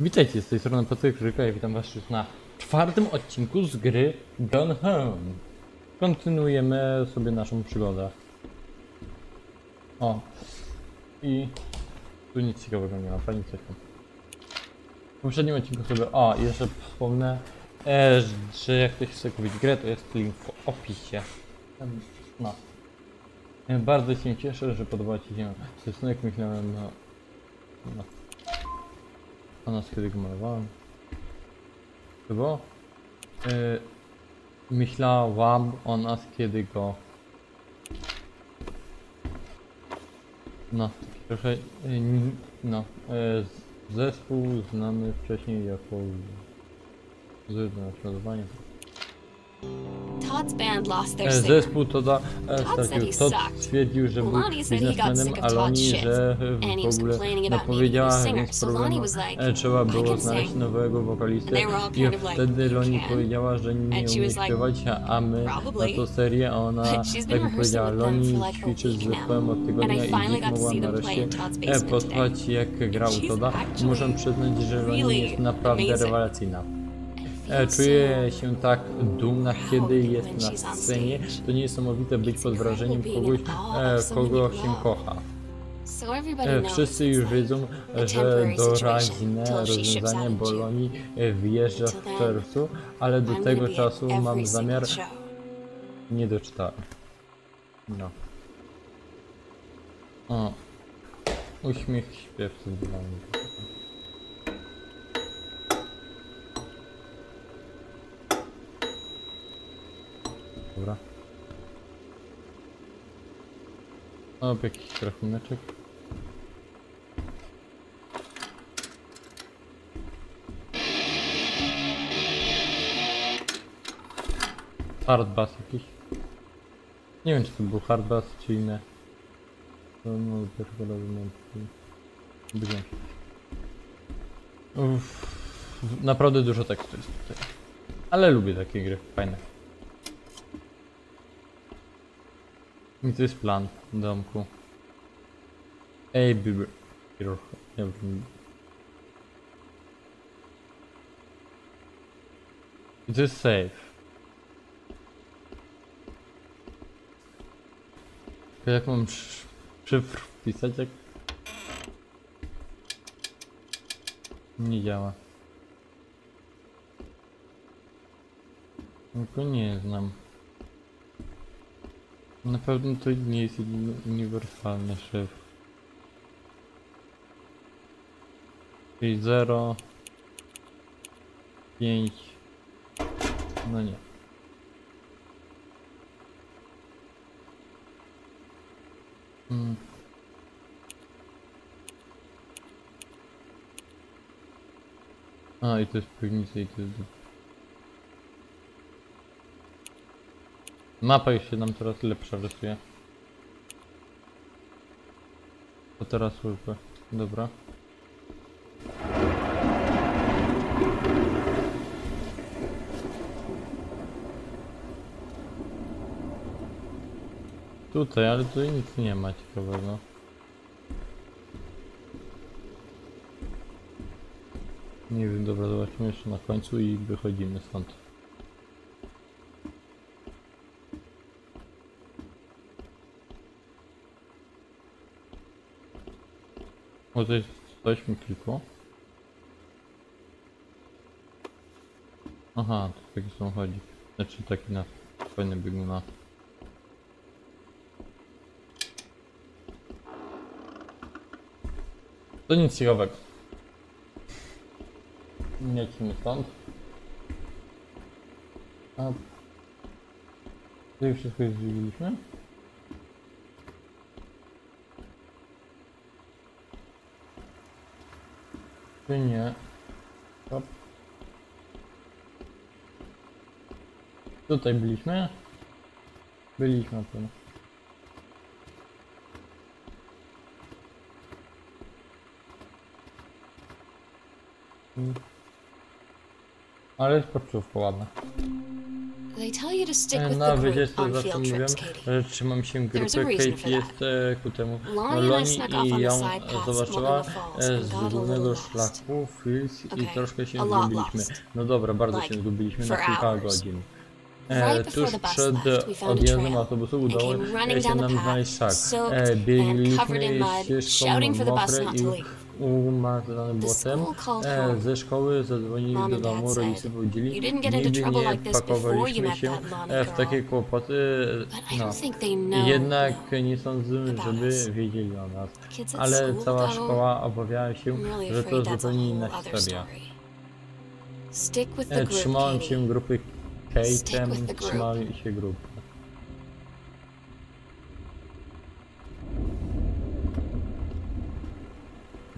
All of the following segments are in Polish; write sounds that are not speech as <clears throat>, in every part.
Witajcie, z tej strony Patryk Żyka i witam was już na czwartym odcinku z gry Gone Home. Kontynuujemy sobie naszą przygodę. O. I tu nic ciekawego nie ma, fajnie coś tam. W poprzednim odcinku sobie... O, jeszcze wspomnę, e, że jak ktoś chce kupić grę, to jest link w opisie. No. Bardzo się cieszę, że podoba Ci się rysunek. Myślałem, no... no. O nas kiedy go malowałem. Było? E, myślałam o nas kiedy go... No, trochę... e, ni- No, e, z- zespół znany wcześniej jako... Złe naśladowanie. Todd's E. Zespół to da, e, Todd stracił. stwierdził, że był biznesmenem, sick a shit. że e, w ogóle complaining about napowiedziała, needing a new więc e, trzeba "I było znaleźć sing." nowego wokalistę i wtedy "You Lonnie can?" powiedziała, że nie umie śpiewać, a my na to serię, a ona <laughs> tak powiedziała, a ćwiczy z zespołem od tygodnia I dziś mogłam nareszcie e, posłuchać jak grał Toda. Muszę przyznać, że really jest naprawdę rewelacyjna. E, Czuję się tak dumna, kiedy jest na scenie. To niesamowite być pod wrażeniem kogoś, e, kogo się kocha. E, Wszyscy już wiedzą, że doraźne rozwiązanie. Bolonii wyjeżdża w czerwcu, ale do tego czasu mam zamiar... Nie doczytałem. No. O. Uśmiech śpiewcy dla mnie. Dobra. O, jakiś rachuneczek. Hardbass jakiś. Nie wiem czy to był hardbass czy inne. To no pierwszego razu mam. Uff, naprawdę dużo tekstu jest tutaj. Ale lubię takie gry, fajne. I to jest plan domku. Ej, wiem. I to jest safe. Jak mam sz- szyfr wpisać, jak... Nie działa. Tylko nie znam. Na pewno to nie jest uni- uniwersalny szyfr. Czyli 0 5 No nie. Mm. A i to jest piwnica i to jest... Mapa już się nam coraz lepsza rysuje. To teraz służbę. Dobra. Tutaj, ale tutaj nic nie ma ciekawego. Nie wiem, dobra, zobaczymy jeszcze na końcu i wychodzimy stąd. O, to jest coś mi klikło. Aha, to taki samochodzik. Znaczy taki na fajny bieguna. To nic ciekawego. Lecimy stąd. A... Tutaj wszystko już Czy nie? Hop. Tutaj byliśmy? Byliśmy. Mm. Ale jest poczówka ładna. E, with Na the group wycieczce on zawsze Katie. że trzymam się grupy. Kate jest e, ku temu. No, Lonnie and I ją paths zobaczyła e, z głównego szlaku Fils i troszkę się zgubiliśmy. No dobra, bardzo się zgubiliśmy na kilka godzin. E, tuż przed odjazdem autobusu udało się nam znaleźć szak. E, Biegliśmy ścieżką mokre i umazane The błotem. E, ze szkoły zadzwonili do domu, rodzice powiedzieli, "You didn't get into nigdy nie pakowaliśmy się e, w girl." takie kłopoty. No. Jednak nie sądzę, żeby wiedzieli o nas. Ale cała szkoła obawiała się, że to zupełnie inna historia. E, Trzymałem się grupy Kate'em, trzymałem się grupy.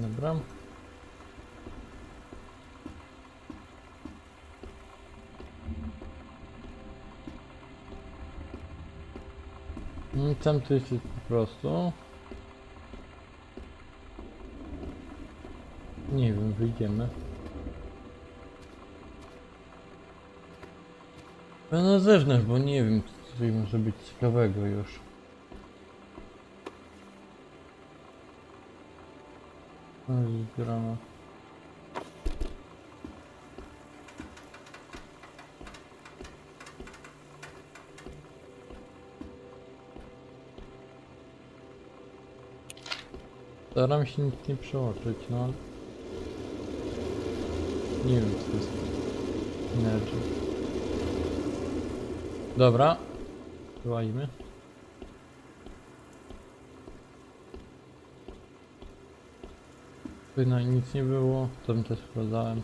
Dobra. I tam to jest po prostu. Nie wiem, wyjdziemy. No na zewnątrz, bo nie wiem, co tutaj może być ciekawego już. No, zbieramy. Staram się nic nie przeoczyć, no ale... Nie wiem, co to jest. Energy. Dobra. Wyłaźmy. Tutaj nic nie było, tam też sprawdzałem.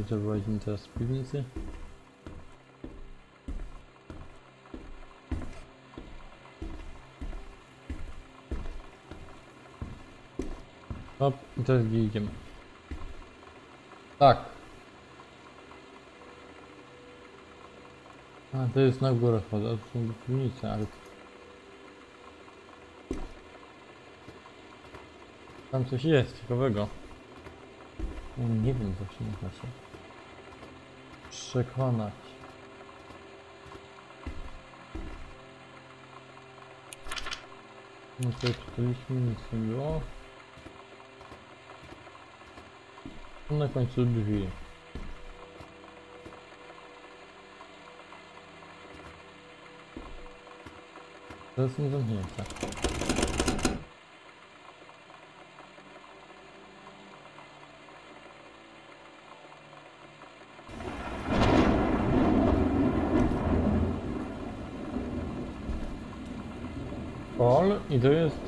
I to wyłazimy teraz z piwnicy. Hop, i teraz gdzie idziemy? Tak. A, to jest na górę wchodzę, a to są piwnice, ale... Tam coś jest ciekawego. No, nie wiem, co się można się przekonać. No tutaj czytaliśmy, nic nie było. Tu na końcu drzwi. To są zamknięte. I to jest...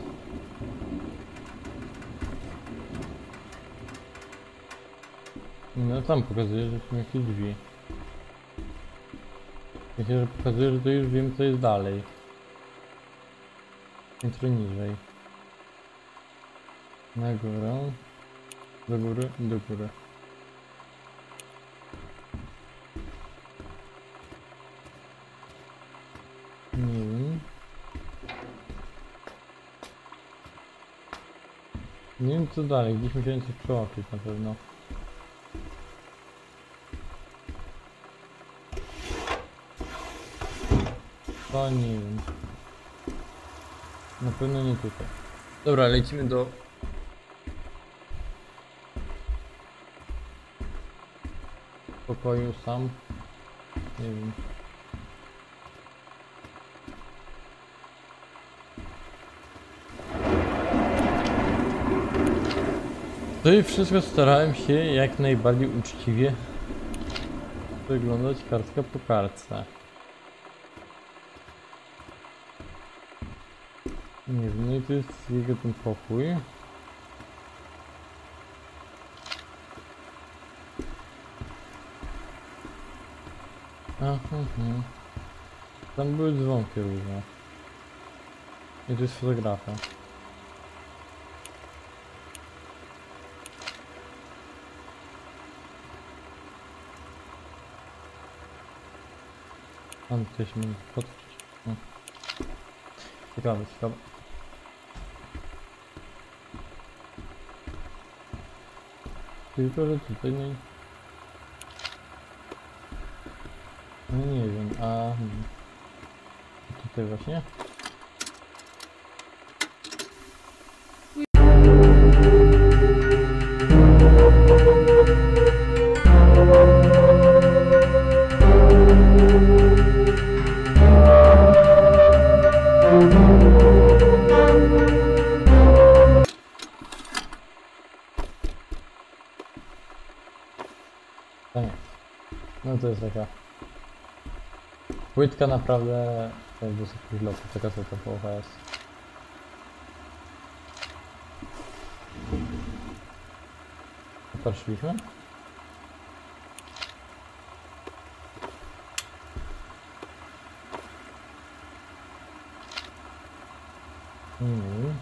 No tam pokazuje, że są jakieś drzwi. Myślę, że pokazuje, że to już wiem co jest dalej. Piętro niżej. Na górę. Do góry do góry. Nie wiem. Nie wiem co dalej, gdzieś musiałem coś przełapać na pewno. To nie wiem. Na pewno nie tutaj. Dobra, lecimy do... Pokoju sam. Nie wiem. To i wszystko starałem się jak najbardziej uczciwie wyglądać kartka po kartce. Nie wiem, no i to jest jego ten pokój. Aha, aha. Tam były dzwonki różne. I to jest fotografia. On ktoś mi podchodzi. No. Ciekawe, ciekawe. Tylko, że tutaj nie... No nie wiem, a... Hmm. Tutaj właśnie? Płytka naprawdę to jest wysokich lotów, taka co to VHS. Patrzyliśmy? Mm.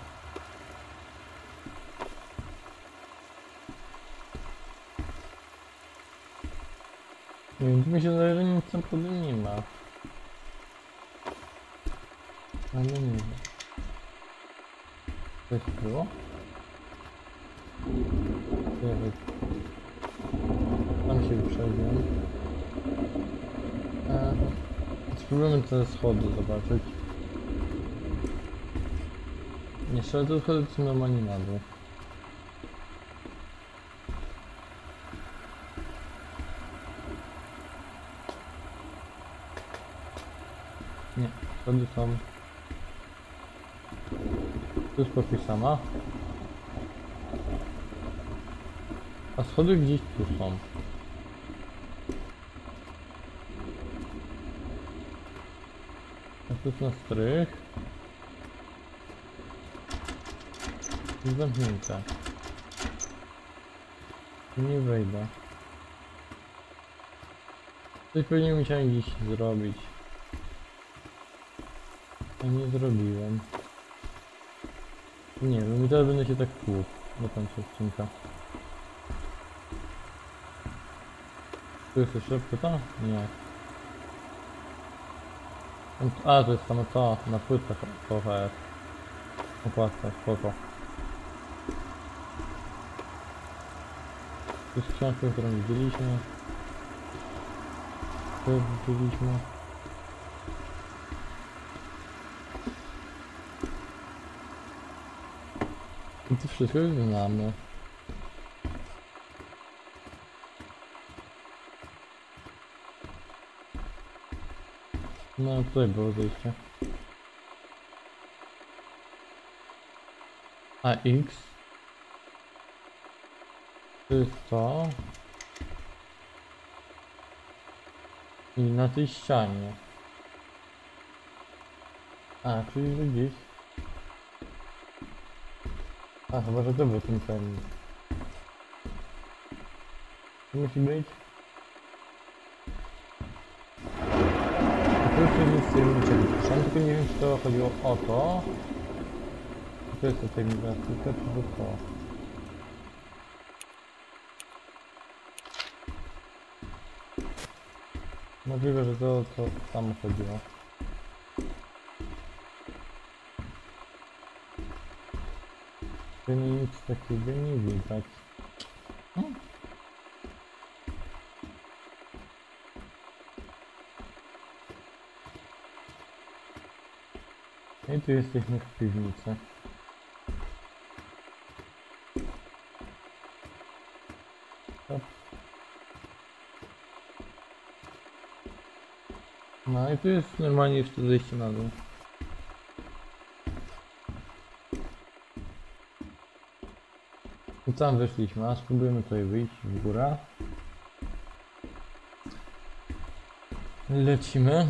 Nie mi się że nic naprawdę nie ma. Ale nie wiem. Coś było? Nie wiem. Tam się wyprzedziłem. Eee, spróbujemy te schody zobaczyć. Nie, te schody są normalnie na dół. Nie, schody są... Tu jest pokój sama. A schody gdzieś tu są. A tu jest na strych. Jest zamknięte. Nie wejdę. Coś pewnie musiałem dziś zrobić. A nie zrobiłem. Nie wiem, i teraz będę się tak kłuł do końca odcinka. Tu jest jeszcze płyta? Nie. A, to jest samo to, na płytach VHS. Opłacę, spoko. Tu jest książka, którą widzieliśmy. Tu widzieliśmy. I to wszystko znamy. No tutaj było zejście. A X jest to i na tej ścianie. A, czyli gdzieś a, chyba, że to był ten ten. Musi być. Tu już nic tym niczego. Sam tylko nie wiem, czy to chodziło o to. To jest to tajemnica, czy to to. Możliwe, że to, to samo chodziło. Tu nic takiego nie widać. Hmm. I tu jesteśmy w piwnicy. Stop. No i tu jest normalnie jeszcze zejście dół. I tam wyszliśmy, a spróbujemy tutaj wyjść w górę. Lecimy.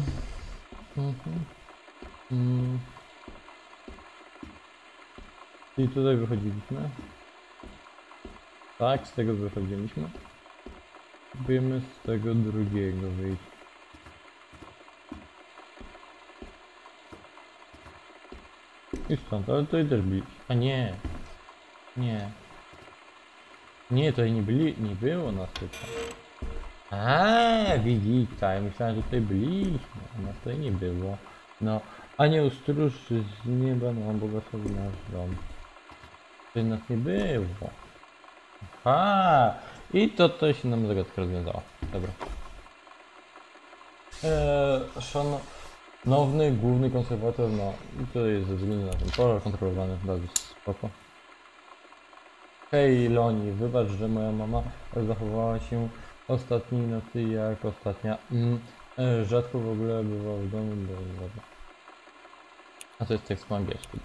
Mhm. Mm. I tutaj wychodziliśmy. Tak, z tego wychodziliśmy. Próbujemy z tego drugiego wyjść. I stąd, ale tutaj też byli. A nie. Nie. Nie, tutaj nie byli, nie było nas tutaj. A, widzicie, ja myślałem, że tutaj byliśmy, a nas tutaj nie było. No, anioł stróż z nieba nam błogosławi nasz dom. Tutaj nas nie było. Aha, i to, to się nam zagadka rozwiązała. Dobra. E, szanowny główny konserwator, no i to jest ze względu na ten pożar kontrolowany, bardzo spoko. Hej Loni, wybacz, że moja mama zachowała się ostatniej nocy jak ostatnia. Mm, e, rzadko w ogóle bywa w domu, bo dobra. A to jest tekst po angielsku.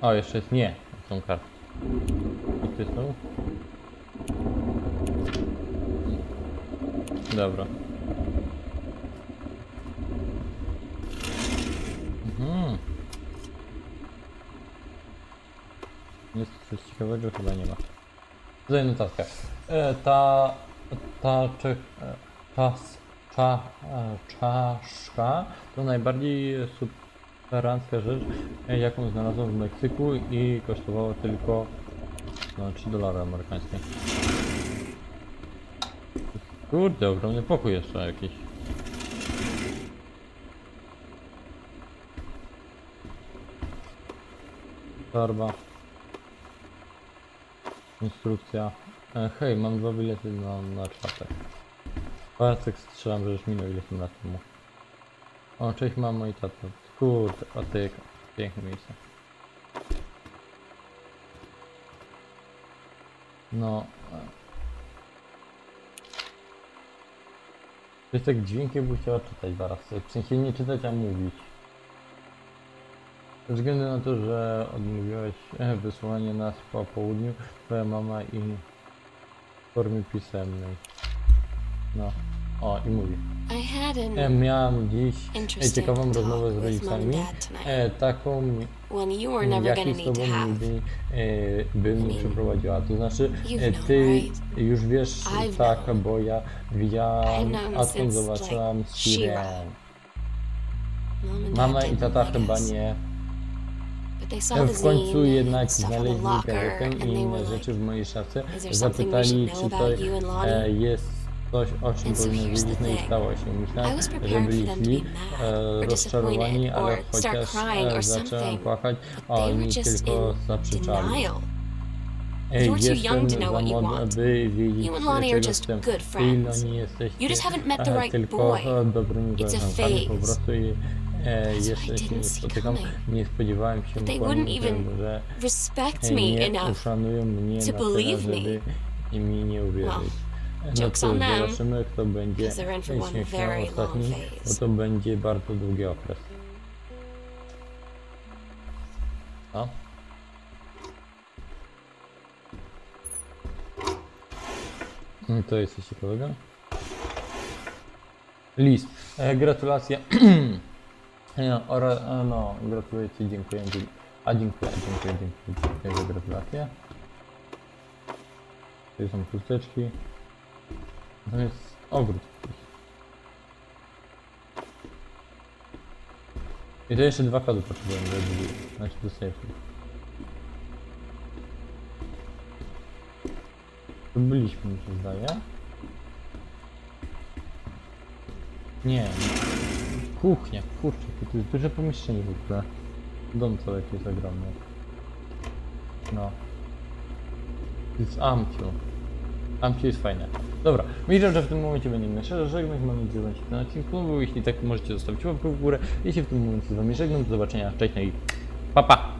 O, jeszcze jest nie, są karty. I jest znowu? Dobra. Coś ciekawego? Chyba nie ma. Tutaj notatka. E, ta... ta... Czy, e, czas... Cza, e, czaszka to najbardziej superancka rzecz, e, jaką znalazłem w Meksyku i kosztowała tylko no, 3 dolary amerykańskie. Kurde, ogromny pokój jeszcze jakiś. Torba. Instrukcja. E, hej, mam dwa bilety na, na czwartek. Czwartek strzelam, że już minął ile tym lat temu. O, cześć mamo i tato. Kurde, patyka. Piękne miejsce. No. e. To jest tak dźwięk, jakby chciała czytać zaraz. W sensie nie czytać, a mówić. Ze względu na to, że odmówiłeś e, wysłanie nas po południu, twoja mama i w formie pisemnej. No. O, i mówi. E, miałam dziś e, ciekawą rozmowę z rodzicami. E, taką, never jakiej z tobą nigdy e, bym nie przeprowadziła. To znaczy, e, ty już wiesz, tak, bo ja widziałam, since, zobaczyłam and Mama i tata chyba nie. E, the W końcu jednak znaleźli gazetę i inne rzeczy w mojej szafce. "Is there something we Zapytali, czy to about you and Lonnie?" e, jest coś, o czym powinno wiedzieć, no i stało się. Myślałem, was że byli e, rozczarowani, ale chociaż e, zacząłem płakać, oni tylko zaprzeczali. jestem za want. by wiedzieć, czego just chcę. good Ty i. Lonnie jesteście e, tylko e, dobrymi koleżankami, po prostu i, e, jeszcze się didn't nie spotykam. Nie spodziewałem się even że e, nie uszanują mnie na tyle, żeby mi nie uwierzyć. No joke's cóż, zobaczymy kto będzie long ostatni, bo to będzie bardzo długi okres. No To jest coś ciekawego. List. E, gratulacje. <clears throat> E, Ora, no, gratuluję Ci, dziękuję. A dziękuję, dziękuję, dziękuję, dziękuję za gratulacje. Tu są chusteczki. Jest ogród. I to jeszcze dwa kody potrzebuję, żeby znaczy do safety. Tu byliśmy, mi się zdaje. Nie. Kuchnia, kurczę, to jest duże pomieszczenie w ogóle. Dom cały jakiś jest ogromny. No. To jest Amcio. Amcio jest fajne. Dobra, myślę, że w tym momencie będziemy szczerze żegnać. Mam nadzieję, że Wam się ten odcinek podobał. Jeśli tak, możecie zostawić łapkę w górę. Jeśli w tym momencie z Wami żegnam, do zobaczenia. Cześć, no i pa pa!